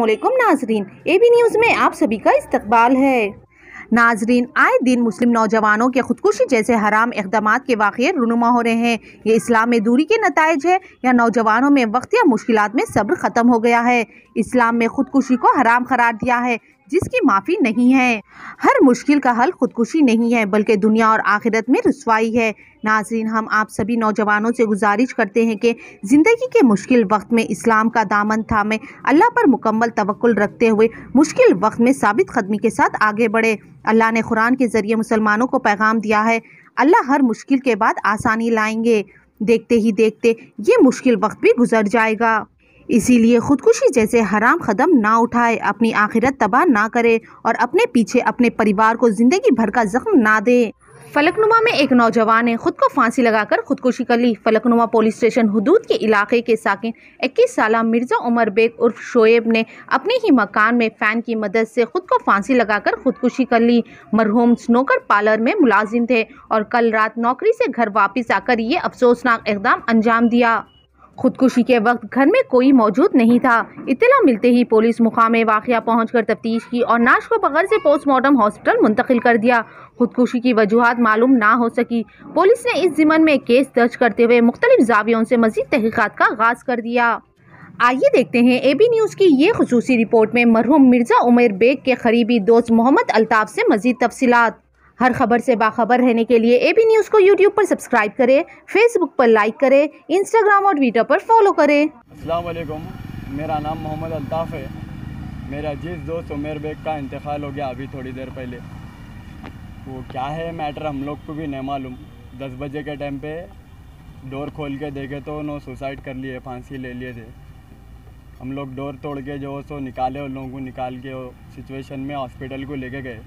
वालेकुम नाजरीन ए B news में आप सभी का इस्तकबाल है। नाजरीन, आए दिन मुस्लिम नौजवानों के खुदकुशी जैसे हराम इकदाम के वाक़ रुनुमा हो रहे हैं। ये इस्लाम में दूरी के नतज है या नौजवानों में वक्त या मुश्किल में सब्र ख़त्म हो गया है? इस्लाम में खुदकुशी को हराम करार दिया है, जिसकी माफ़ी नहीं है। हर मुश्किल का हल खुदकुशी नहीं है, बल्कि दुनिया और आखिरत में रसवाई है। नाजरीन, हम आप सभी नौजवानों से गुजारिश करते हैं कि ज़िंदगी के मुश्किल वक्त में इस्लाम का दामन थामे, अल्लाह पर मुकम्मल तवक्ल रखते हुए मुश्किल वक्त में साबित कदमी के साथ आगे बढ़े। अल्लाह ने कुरान के ज़रिए मुसलमानों को पैगाम दिया है, अल्लाह हर मुश्किल के बाद आसानी लाएँगे। देखते ही देखते ये मुश्किल वक्त भी गुजर जाएगा। इसीलिए खुदकुशी जैसे हराम कदम ना उठाए, अपनी आखिरत तबाह ना करे और अपने पीछे अपने परिवार को ज़िंदगी भर का जख्म ना दे। फलकनुमा में एक नौजवान ने खुद को फांसी लगाकर खुदकुशी कर ली। फलकनुमा पुलिस स्टेशन हदूद के इलाके के साकिन 21 साल मिर्ज़ा उमर बेग उर्फ़ शोएब ने अपने ही मकान में फ़ैन की मदद से खुद को फांसी लगाकर खुदकुशी कर ली। मरहूम स्नोकर पार्लर में मुलाजिम थे और कल रात नौकरी से घर वापस आकर ये अफसोसनाक इकदाम अंजाम दिया। खुदकुशी के वक्त घर में कोई मौजूद नहीं था। इतला मिलते ही पुलिस मुकाम वाक़ पहुँच कर तफ्तीश की और नाश को बगैर से पोस्टमार्टम हॉस्पिटल मुंतकिल कर दिया। खुदकुशी की वजूहत मालूम ना हो सकी। पुलिस ने इस जिमन में केस दर्ज करते हुए मुख्तलिफ़ जावियों से मजीद तहकीक़ात का आगाज़ कर दिया। आइए देखते हैं ए बी न्यूज़ की ये खसूसी रिपोर्ट में मरहूम मिर्ज़ा उमर बेग के करीबी दोस्त मोहम्मद अल्ताफ़ से मजीद तफसीलात। हर खबर से बाखबर रहने के लिए ए बी न्यूज़ को यूट्यूब पर सब्सक्राइब करें फेसबुक पर लाइक करें इंस्टाग्राम और ट्विटर पर फॉलो करें। वालेकुम। मेरा नाम मोहम्मद अल्ताफ़ है। मेरा जिस दोस्त उमेर बेग का इंतकाल हो गया अभी थोड़ी देर पहले। वो क्या है मैटर हम लोग को भी नहीं मालूम। दस बजे के टाइम पे डोर खोल के देखे तो उन्होंने सुसाइड कर लिए, फांसी ले लिए थे। हम लोग डोर तोड़ के जो सो निकाले उन लोगों को निकाल के सिचुएशन में हॉस्पिटल को लेके गए।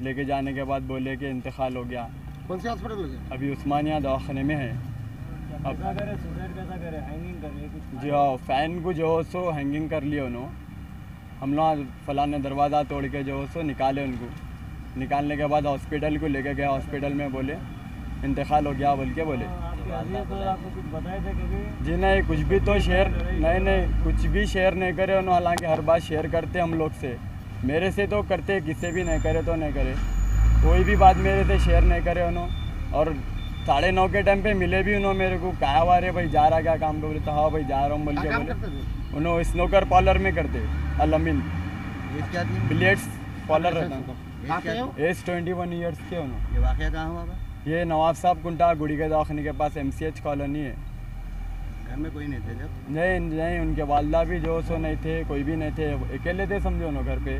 लेके जाने के बाद बोले कि इंतकाल हो गया। कौन से हॉस्पिटल में अभी उस्मानिया दवाखाने में है। अब जी हाँ फ़ैन को जो हो सो हैंगिंग कर लिए उन्होंने हम लोग फलाने दरवाज़ा तोड़ के जो हो सो निकाले उनको। निकालने के बाद हॉस्पिटल को लेके गए हॉस्पिटल में बोले इंतकाल हो गया बोल के बोले। आपके अज़ीज़ तो जी नहीं कुछ भी तो शेयर नहीं नहीं कुछ भी शेयर नहीं करे उन्होंने हालाँकि हर बात शेयर करते हम लोग से। मेरे से तो करते किसी भी नहीं करे तो नहीं करे। कोई भी बात मेरे से शेयर नहीं करे उन्होंने और साढ़े नौ के टाइम पे मिले भी उन्होंने मेरे को कहा हुआ रे भाई? जा रहा क्या काम? पे बोले तो हाँ भाई जा रहा हूँ बोल के बोले। उन्होंने स्नोकर पार्लर में करते अलमिन। क्या पार्लर रहता। कहाँ एज ट्वेंटी वन ईयर्स के उन्होंने ये वाकया कहाँ हुआ बा? ये नवाब साहब कुंटा गुड़ी के दवाखाने के पास एम कॉलोनी है। घर में कोई नहीं थे जब? नहीं नहीं उनके वालदा भी जो सो नहीं थे कोई भी नहीं थे। अकेले थे समझो ना घर पे।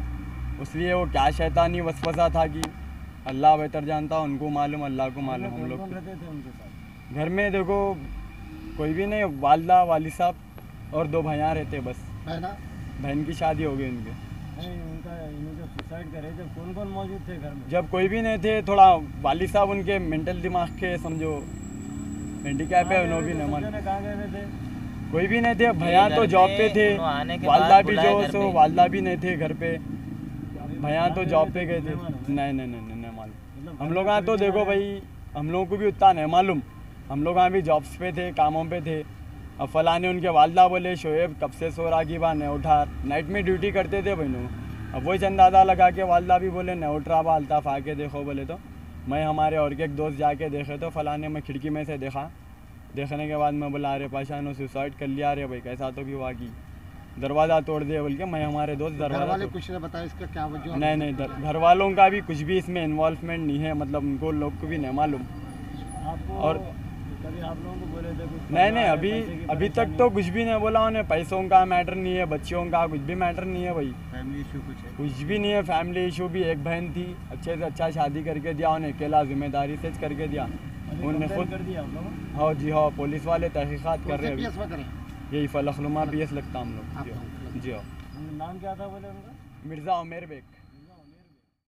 इसलिए वो क्या शैतानी वसवसा था कि अल्लाह बेहतर जानता उनको मालूम अल्लाह को मालूम हम लोग रहते थे उनके साथ? घर में देखो कोई भी नहीं वालदा वाली साहब और दो भैया रहते बस। बहन की शादी हो गई उनके। नहीं उनका करे जब कौन कौन मौजूद थे घर में? जब कोई भी नहीं थे थोड़ा वाली साहब उनके मेंटल दिमाग के समझो हैंडीकैप है उन्होंने भी नहीं मालूम कहाँ गए थे। कोई भी नहीं थे भैया तो जॉब पे थे वालदा भी जो सो वालदा भी नहीं थे घर पे। भैया तो जॉब पे गए थे। नहीं नहीं नहीं नहीं मालूम। हम लोग यहाँ तो देखो भाई हम लोगों को भी उतना नहीं मालूम। हम लोग यहाँ भी जॉब्स पे थे कामों पे थे। अब फलाने उनके वालदा बोले शोएब कब से सो रहा की बा नहीं उठा। नाइट में ड्यूटी करते थे बहनों अब वही चंदादा लगा के वालदा भी बोले नहीं उठ रहा बा अल्ताफ आके देखो बोले तो। मैं हमारे और के एक दोस्त जाके देखे तो फलाने में खिड़की में से देखा। देखने के बाद मैं बोला अरे पाशानो सुसाइड कर लिया अरे भाई कैसा तो भी हुआ कि दरवाज़ा तोड़ दिया बोल के मैं हमारे दोस्त दरवाज़ा वाले कुछ ने बताया इसका क्या वजह नहीं नहीं घर वालों का भी कुछ भी इसमें इन्वॉल्वमेंट नहीं है मतलब उनको लोग को भी नहीं मालूम। और- कभी आप लोगों को बोले थे कुछ नहीं नहीं अभी अभी तक तो कुछ भी नहीं बोला उन्हें पैसों का मैटर नहीं है बच्चियों का कुछ भी मैटर नहीं है भाई। फैमिली इशू कुछ है? कुछ भी नहीं है फैमिली इशू भी एक बहन थी अच्छे से अच्छा शादी करके दिया उन्हें अकेला ज़िम्मेदारी से करके दिया। अभी उन्होंने खुद कर दिया हाँ जी हाँ पुलिस वाले तहकीक़ात कर रहे हैं यही फलखनुमा पी एस लगता हम लोग। जी हाँ। जी हाँ। नाम क्या था बोले उनका? मिर्ज़ा उमेर बेग।